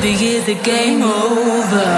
baby, is the game over?